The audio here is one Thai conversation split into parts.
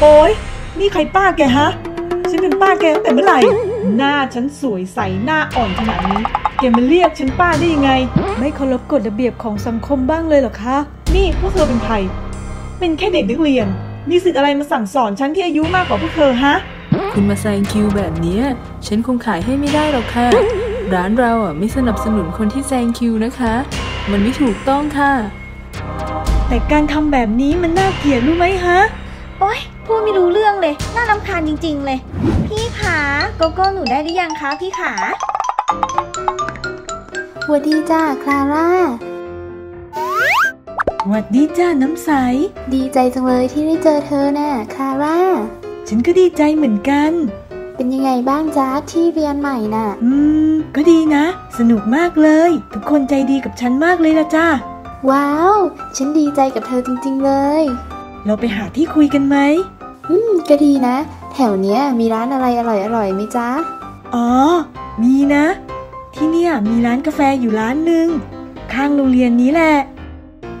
โอ๊ยนี่ใครป้าแกฮะ ฉันเป็นป้าแกตั้งแต่เมื่อไหร่ หน้าฉันสวยใสหน้าอ่อนขนาดนี้ แกมาเรียกฉันป้าได้ยังไง ไม่เคารพกฎระเบียบของสังคมบ้างเลยเหรอคะ นี่พวกเธอเป็นใคร เป็นแค่เด็กนักเรียน มีสิทธิ์อะไรมาสั่งสอนฉันที่อายุมากกว่าพวกเธอฮะ คุณมาแซงคิวแบบเนี้ยฉันคงขายให้ไม่ได้หรอกค่ะ ร้านเราอะไม่สนับสนุนคนที่แซงคิวนะคะ มันไม่ถูกต้องค่ะ แต่การทำแบบนี้มันน่าเกลียดรู้ไหมฮะ โอ๊ย พูดไม่รู้เรื่องเลย น่ารำคาญจริง ๆ เลย พี่ขาโกโก้หนูได้หรือยังคะพี่ขาสวัสดีจ้าคลาร่าหวัดดีจ้าน้ำใส ดีใจจังเลยที่ได้เจอเธอน่ะคลาร่า ฉันก็ดีใจเหมือนกัน เป็นยังไงบ้างจ๊ะที่เรียนใหม่น่ะ อืม ก็ดีนะ สนุกมากเลย ทุกคนใจดีกับฉันมากเลยละจ้า ว้าว ฉันดีใจกับเธอจริง ๆ เลย เราไปหาที่คุยกันไหม อืม ก็ดีนะ แถวเนี้ยมีร้านอะไรอร่อยๆไหมจ๊ะ อ๋อ มีนะ ที่เนี่ยมีร้านกาแฟอยู่ร้านหนึ่งข้างโรงเรียนนี้แหละ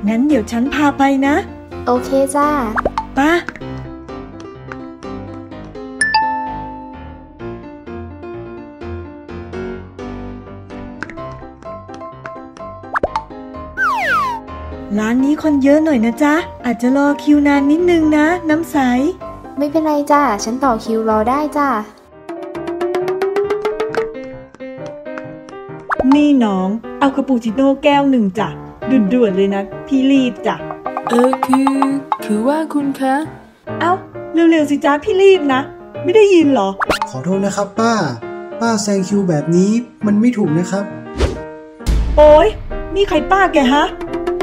งั้นเดี๋ยวฉันพาไปนะ โอเคจ้าป้าร้านนี้คนเยอะหน่อยนะจ๊ะ อาจจะรอคิวนานนิดนึงนะ น้ำใส ไม่เป็นไรจ้าฉันต่อคิวรอได้จ้านี่น้อง เอาคาปูชิโน่แก้วหนึ่งจ้ะด่วนๆเลยนะ พี่รีบจ้ะเออคือ คือว่าคุณคะ เอ้า เร็วๆสิจ้าพี่รีบนะ ไม่ได้ยินเหรอ ขอโทษนะครับ ป้า ป้าแซงคิวแบบนี้มันไม่ถูกนะครับ โอ๊ยนี่ใครป้าแกฮะ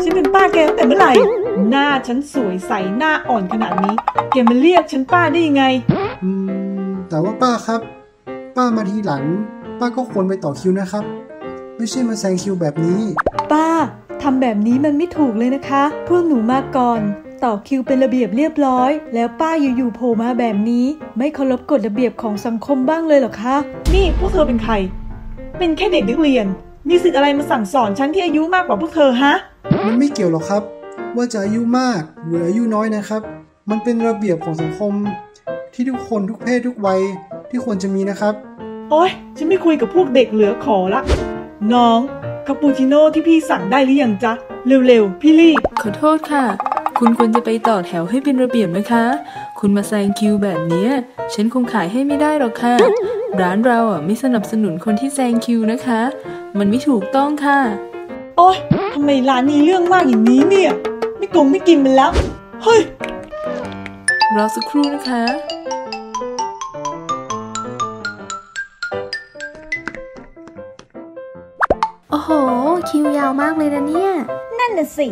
ฉันเป็นป้าแกตั้งแต่เมื่อไหร่ หน้าฉันสวยใสหน้าอ่อนขนาดนี้ แกมาเรียกฉันป้าได้ยังไง อืม แต่ว่าป้าครับ ป้ามาทีหลัง ป้าก็ควรไปต่อคิวนะครับ ไม่ใช่มาแซงคิวแบบนี้ ป้าทำแบบนี้มันไม่ถูกเลยนะคะ พวกหนูมาก่อน ต่อคิวเป็นระเบียบเรียบร้อย แล้วป้าอยู่ๆโผล่มาแบบนี้ ไม่เคารพกฎระเบียบของสังคมบ้างเลยเหรอคะ นี่พวกเธอเป็นใคร เป็นแค่เด็กนักเรียน มีสิทธิ์อะไรมาสั่งสอนฉันที่อายุมากกว่าพวกเธอฮะ มันไม่เกี่ยวหรอกครับ ว่าจะอายุมากหรืออายุน้อยนะครับ มันเป็นระเบียบของสังคม ที่ทุกคนทุกเพศทุกวัยที่ควรจะมีนะครับ โอ๊ยฉันไม่คุยกับพวกเด็กเหลือขอละ น้องคาปูชิโน่ที่พี่สั่งได้หรือยังจ๊ะ เร็วๆ พี่รีบขอโทษค่ะ คุณควรจะไปต่อแถวให้เป็นระเบียบนะคะ คุณมาแซงคิวแบบเนี้ย ฉันคงขายให้ไม่ได้หรอกค่ะ ร้านเราอะไม่สนับสนุนคนที่แซงคิวนะคะ มันไม่ถูกต้องค่ะ โอ๊ยทำไมร้านนี้เรื่องมากอย่างนี้เนี่ย ไม่กงไม่กินมันแล้ว เฮ้ย รอสักครู่นะคะ โอ้โห คิวยาวมากเลยนะเนี่ย นั่นน่ะสิ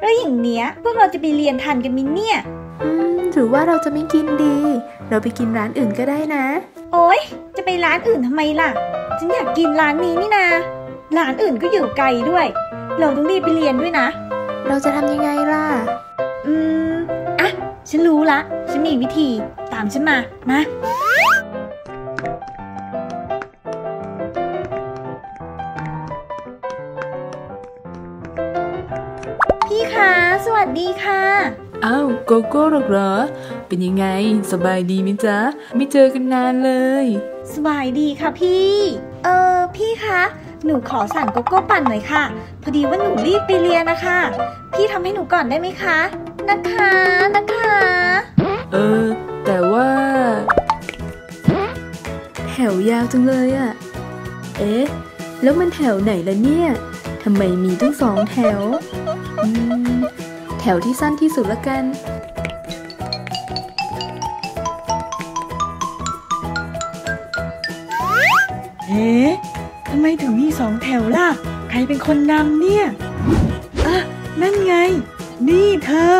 แล้วอย่างเนี้ย พวกเราจะไปเรียนทันกันมิเนี่ย อืมหรือว่าเราจะไม่กินดี เราไปกินร้านอื่นก็ได้นะ โอ๊ย จะไปร้านอื่นทำไมล่ะ ฉันอยากกินร้านนี้นี่นา ร้านอื่นก็อยู่ไกลด้วย เราต้องรีบไปเรียนด้วยนะ เราจะทำยังไงล่ะ อืม อะ ฉันรู้ละ ฉันมีวิธี ตามฉันมา มา พี่คะ สวัสดีค่ะ อ้าวโกโก้หรอกเหรอ เป็นยังไง สบายดีไหมจ๊ะ ไม่เจอกันนานเลย สบายดีค่ะพี่ เออ พี่คะ หนูขอสั่งโกโก้ปั่นหน่อยค่ะ พอดีว่าหนูรีบไปเรียนนะคะ พี่ทำให้หนูก่อนได้ไหมคะ นะคะนะคะ เออ แต่ว่า แถวยาวจังเลยอะเอ๊ะ แล้วมันแถวไหนล่ะเนี่ยทำไมมีตั้งสองแถวอืมแถวที่สั้นที่สุดละกันเอ๊ะทำไม ถึงมีสองแถวล่ะ ใครเป็นคนนำเนี่ยอะนั่นไง นี่เธอ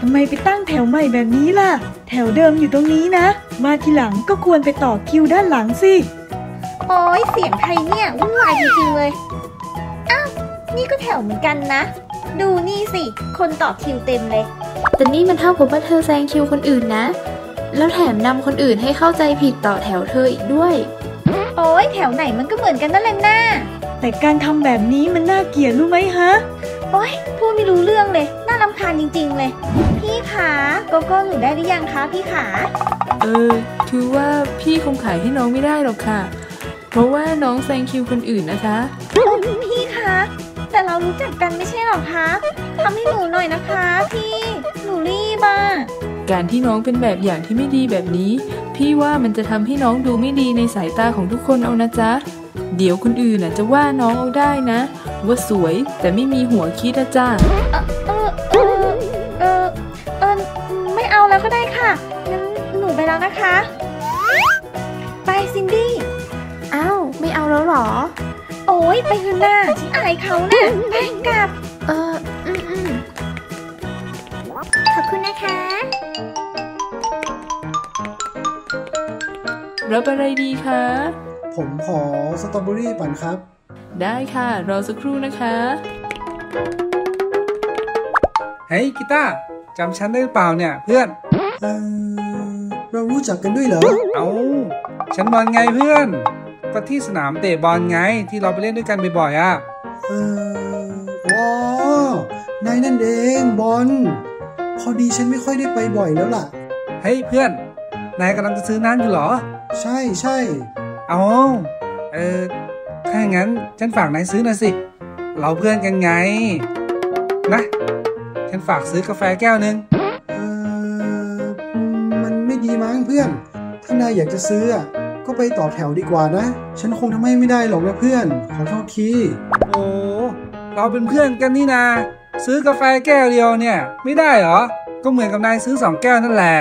ทำไมไปตั้งแถวใหม่แบบนี้ล่ะ แถวเดิมอยู่ตรงนี้นะ มาทีหลังก็ควรไปต่อคิวด้านหลังสิ โอ้ยเสียงใครเนี่ยวุ่นวายจริงๆเลย อ้าว นี่ก็แถวเหมือนกันนะ ดูนี่สิ คนต่อคิวเต็มเลย แต่นี่มันเท่ากับว่าเธอแซงคิวคนอื่นนะ แล้วแถมนำคนอื่นให้เข้าใจผิดต่อแถวเธออีกด้วย โอ้ยแถวไหนมันก็เหมือนกันนั่นแหละน่าแต่การทำแบบนี้มันน่าเกลียดรู้ไหมฮะ โอ้ยพูดไม่รู้เรื่องเลย น่าารำคาญจริง ๆ เลย พี่ขาโกโก้หนูได้หรือยังคะพี่ขา เออ คือว่าพี่คงขายให้น้องไม่ได้หรอกค่ะ เพราะว่าน้องแซงคิวคนอื่นนะคะพี่คะ แต่เรารู้จักกันไม่ใช่หรอคะทำให้หนูหน่อยนะคะ พี่ หนูรีบอะ การที่น้องเป็นแบบอย่างที่ไม่ดีแบบนี้ พี่ว่ามันจะทำให้น้องดูไม่ดีในสายตาของทุกคนเอานะจ๊ะ เดี๋ยวคนอื่นน่ะจะว่าน้องเอาได้นะ ว่าสวยแต่ไม่มีหัวคิดนะจ๊ะเออเออเออเออไม่เอาแล้วก็ได้ค่ะงั้นหนูไปแล้วนะคะ ไปซินดี้อ้าวไม่เอาแล้วเหรอ โอ้ยไปเถอะหน้าฉันอายเขาน่ะไปกลับ ขอบคุณนะคะ รับอะไรดีคะ ผมขอสตรอเบอรี่ปั่นครับ ได้ค่ะ รอสักครู่นะคะ เฮ้ยกีตาร์จำฉันได้หรือเปล่าเนี่ยเพื่อน เออเรารู้จักกันด้วยเหรอ เอาฉันบอลไงเพื่อน ก็ที่สนามเตะบอลไงที่เราไปเล่นด้วยกันบ่อยๆอะ เออว้านายนั่นเองบอล พอดีฉันไม่ค่อยได้ไปบ่อยแล้วล่ะ เฮ้ยเพื่อน นายกำลังจะซื้อน้ำอยู่เหรอ ใช่ใช่เอาเออถ้าอย่างนั้นฉันฝากนายซื้อหน่อยสิ เราเพื่อนกันไง นะ ฉันฝากซื้อกาแฟแก้วหนึ่งเออมันไม่ดีมั้งเพื่อน ถ้านายอยากจะซื้ออะก็ไปต่อแถวดีกว่านะ ฉันคงทำให้ไม่ได้หรอกนะเพื่อน ขอโทษที โอ้ เราเป็นเพื่อนกันนี่นา ซื้อกาแฟแก้วเดียวเนี่ย ไม่ได้เหรอ ก็เหมือนกับนายซื้อสองแก้วนั่นแหละ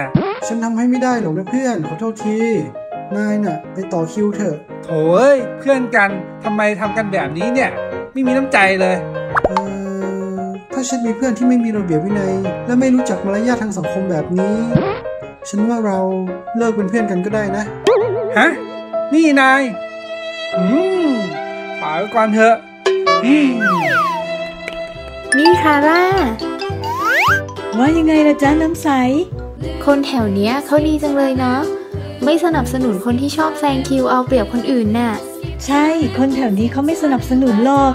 ฉันทำให้ไม่ได้หรอกนะเพื่อนขอโทษที นายน่ะ ไปต่อคิวเถอะโถเอ้ยเพื่อนกันทำไมทำกันแบบนี้เนี่ย ไม่มีน้ำใจเลยเออถ้าฉันมีเพื่อนที่ไม่มีระเบียบวินัย และไม่รู้จักมารยาททางสังคมแบบนี้ ฉันว่าเราเลิกเป็นเพื่อนกันก็ได้นะ ฮะ นี่นาย อืมฝากไว้ก่อนเถอะอืม นี่คาร่า ว่ายังไงล่ะจ๊ะน้ำใส คนแถวเนี้ยเขาดีจังเลยเนาะ ไม่สนับสนุนคนที่ชอบแซงคิวเอาเปรียบคนอื่นน่ะ ใช่ คนแถวนี้เขาไม่สนับสนุนหรอก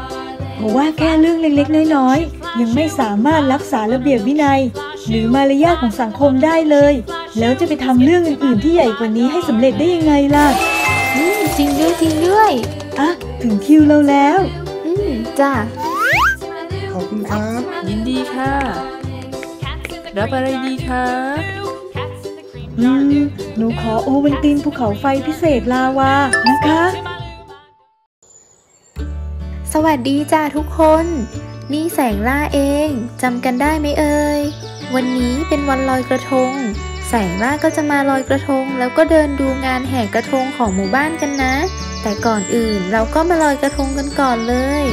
เพราะว่าแค่เรื่องเล็กๆน้อยๆ ยังไม่สามารถรักษาระเบียบวินัย หรือมารยาทของสังคมได้เลย แล้วจะไปทำเรื่องอื่นๆที่ใหญ่กว่านี้ให้สำเร็จได้ยังไงล่ะอืมจริงด้วยจริงด้วย อะ ถึงคิวเราแล้ว อืมจ้ะ ขอบคุณครับ ยินดีค่ะ รับอะไรดีคะอืม หนูขอโอวันตินภูเขาไฟพิเศษลาวา นะคะ สวัสดีจ้าทุกคน นี่แสงล่าเอง จำกันได้ไหมเอ่ย วันนี้เป็นวันลอยกระทง แสงล่าก็จะมาลอยกระทง แล้วก็เดินดูงานแห่กระทงของหมู่บ้านกันนะ แต่ก่อนอื่นเราก็มาลอยกระทงกันก่อนเลย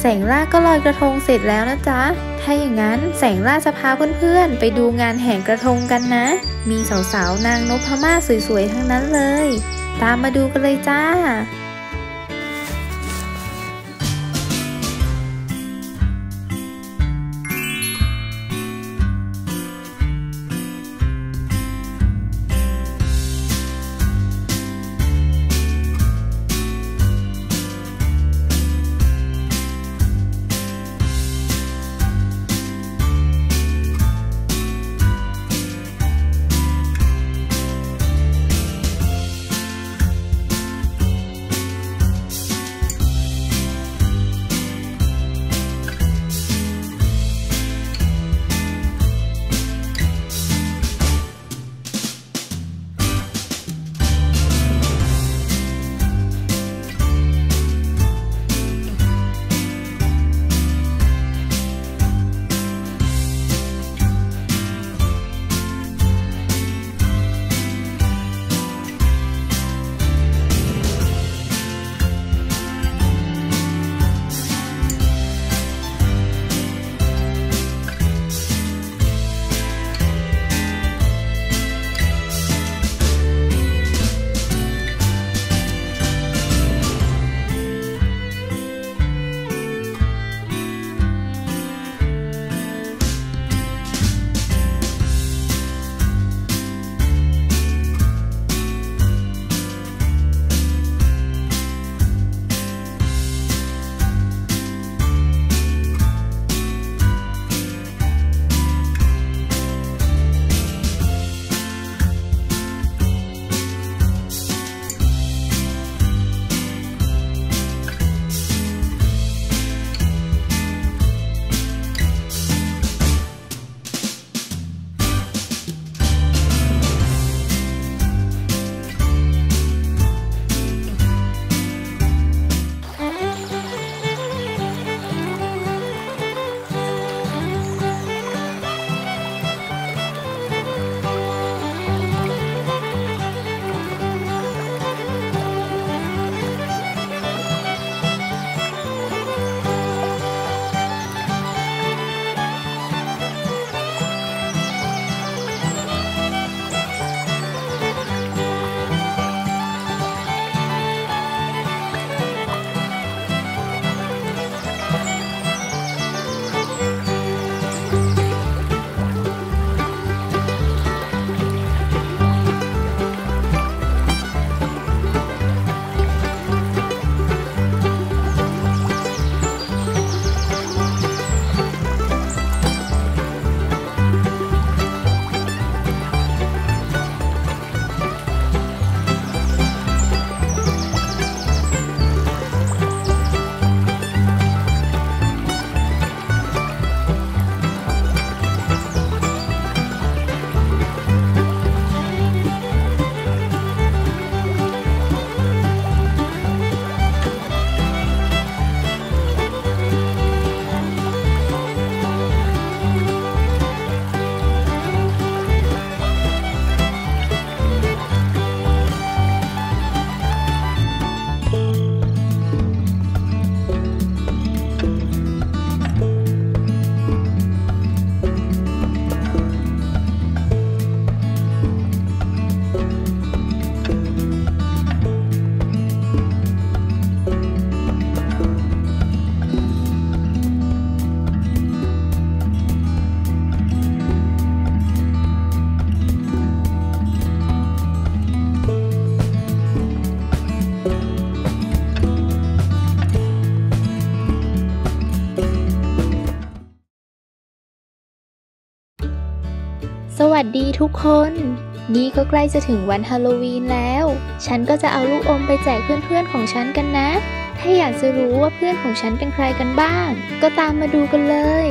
แสงล่าก็ลอยกระทงเสร็จแล้วนะจ๊ะ ถ้าอย่างนั้นแสงล่าจะพาเพื่อนๆ ไปดูงานแห่กระทงกันนะ มีสาวๆ นางนพมาสวยๆ ทั้งนั้นเลย ตามมาดูกันเลยจ้า ทุกคน นี่ก็ใกล้จะถึงวันฮาโลวีนแล้ว ฉันก็จะเอาลูกอมไปแจกเพื่อนๆของฉันกันนะ ถ้าอยากจะรู้ว่าเพื่อนของฉันเป็นใครกันบ้าง ก็ตามมาดูกันเลย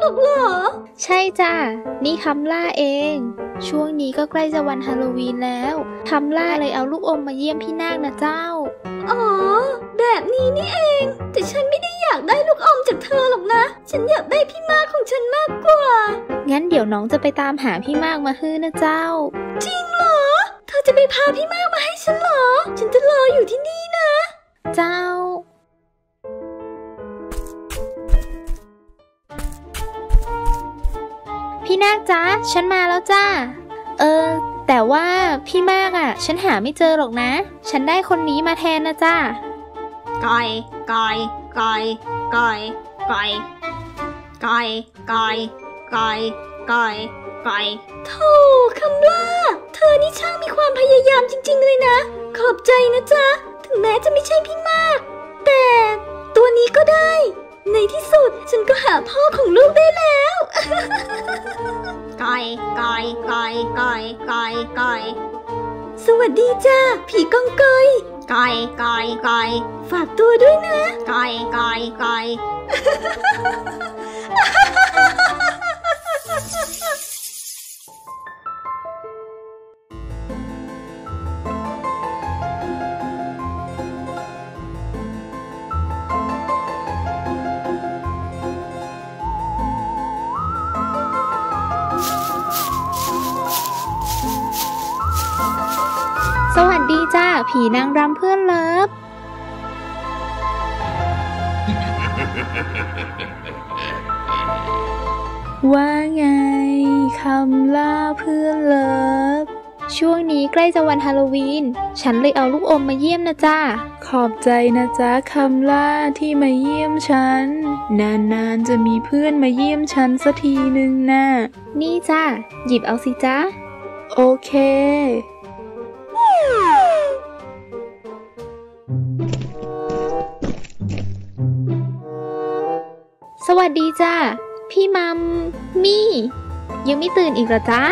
หรอกเหรอ ใช่จ้ะ นี่คำล่าเอง ช่วงนี้ก็ใกล้จะวันฮาโลวีนแล้วคำล่าเลยเอาลูกอมมาเยี่ยมพี่นาคนะเจ้า อ๋อ แบบนี้นี่เอง แต่ฉันไม่ได้อยากได้ลูกอมจากเธอหรอกนะ ฉันอยากได้พี่มากของฉันมากกว่า งั้นเดี๋ยวน้องจะไปตามหาพี่มากมาฮื้อนะเจ้า จริงเหรอ เธอจะไปพาพี่มากมาให้ฉันเหรอ ฉันจะรออยู่ที่นี่นะ เจ้า พี่นาคจ้าฉันมาแล้วจ้า เออ แต่ว่าพี่มากอะ ฉันหาไม่เจอหรอกนะ ฉันได้คนนี้มาแทนนะจ้าก่อยก่อยก่อยก่อยก่อยก่อยก่อยก่อยก่อยก่อยโธ่คำว่า เธอนี่ช่างมีความพยายามจริง ๆ เลยนะ ขอบใจนะจ๊ะ ถึงแม้จะไม่ใช่พี่มาก แต่ตัวนี้ก็ได้ ในที่สุดฉันก็หาพ่อของลูกได้แล้วก่อยก่อยก่อยก่อยก่อยก่อยสวัสดีจ้าผีกองกอยก่อยก่อยก่อยฝากตัวด้วยนะก่อยก่อยก่อย นางรำเพื่อนเลิฟ ว่าไงคำล่าเพื่อนเลิฟ ช่วงนี้ใกล้จะวันฮาโลวีน ฉันเลยเอาลูกอมมาเยี่ยมนะจ้า ขอบใจนะจ๊ะคำล่าที่มาเยี่ยมฉัน นานๆจะมีเพื่อนมาเยี่ยมฉันสักทีหนึ่งนะนี่จ้าหยิบเอาสิจ้าโอเค สวัสดีจ้าพี่มัมมี่ ยังไม่ตื่นอีกหรอจ๊ะ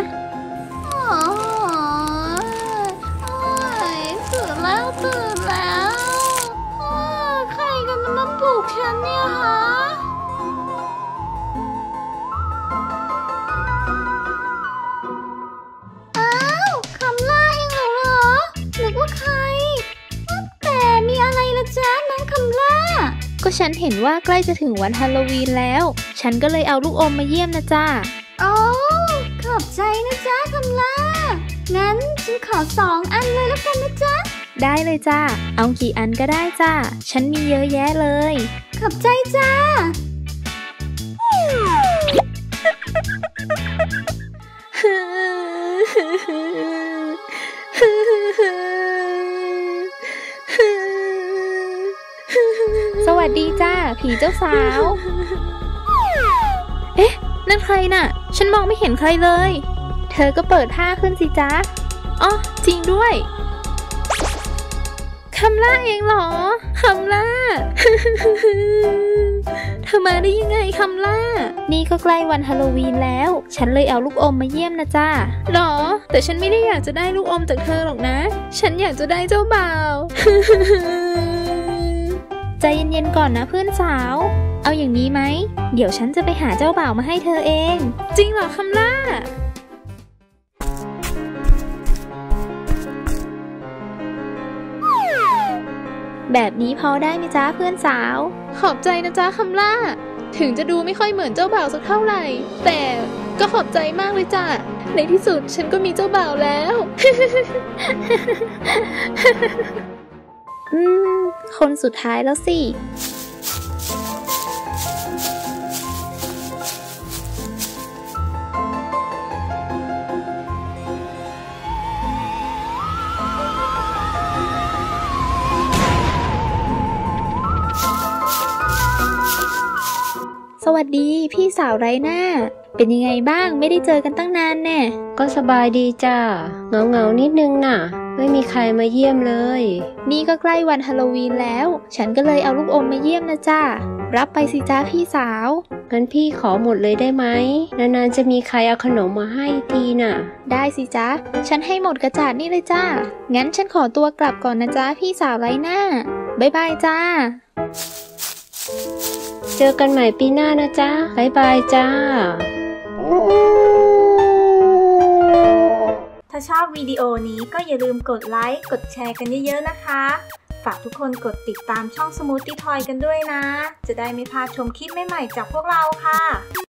ห็นว่าใกล้จะถึงวันฮาโลวีนแล้ว ฉันก็เลยเอาลูกอมมาเยี่ยมนะจ้าโอ้ขอบใจนะจ๊ะคำล่างั้นฉันขอสองอันเลยแล้วกันนะจ๊ะ ได้เลยจ้า เอากี่อันก็ได้จ้า ฉันมีเยอะแยะเลย ขอบใจจ้า ดีจ้า ผีเจ้าสาว เอ๊ะ นั่นใครน่ะ ฉันมองไม่เห็นใครเลย เธอก็เปิดผ้าขึ้นสิจ้าอ๋อ จริงด้วยขคำล่าเองเหรอคำล่า เธอมาได้ยังไงคำล่า นี่ก็ใกล้วันฮาโลวีนแล้ว ฉันเลยเอาลูกอมมาเยี่ยมนะจ้าหรอ แต่ฉันไม่ได้อยากจะได้ลูกอมจากเธอหรอกนะ ฉันอยากจะได้เจ้าบ่าว ใจเย็นๆก่อนนะเพื่อนสาว เอาอย่างนี้ไหม เดี๋ยวฉันจะไปหาเจ้าบ่าวมาให้เธอเอง จริงเหรอคำล่า แบบนี้พอได้ไหมจ้าเพื่อนสาว ขอบใจนะจ้าคำล่า ถึงจะดูไม่ค่อยเหมือนเจ้าบ่าวสักเท่าไหร่ แต่ก็ขอบใจมากเลยจ้ะ ในที่สุดฉันก็มีเจ้าบ่าวแล้ว อืม คนสุดท้ายแล้วสิ สวัสดีพี่สาวไรหน้า เป็นยังไงบ้างไม่ได้เจอกันตั้งนานแน่ ก็สบายดีจ้าเงาเงาๆนิดนึงน่ะ ไม่มีใครมาเยี่ยมเลย นี่ก็ใกล้วันฮาโลวีนแล้ว ฉันก็เลยเอาลูกอมมาเยี่ยมนะจ้ารับไปสิจ้าพี่สาว งั้นพี่ขอหมดเลยได้ไหม นานๆจะมีใครเอาขนมมาให้ทีน่ะ ได้สิจ้าฉันให้หมดกระจาดนี่เลยจ้า งั้นฉันขอตัวกลับก่อนนะจ้าพี่สาวไร้หน้า บ๊ายบายจ้า เจอกันใหม่ปีหน้านะจ๊ะบ๊ายบายจ้าถ้าชอบวิดีโอนี้ก็อย่าลืมกดไลค์ กดแชร์กันเยอะๆนะคะ ฝากทุกคนกดติดตามช่องสมูทตี้ทอยกันด้วยนะ จะได้ไม่พลาดชมคลิปใหม่ๆจากพวกเราค่ะ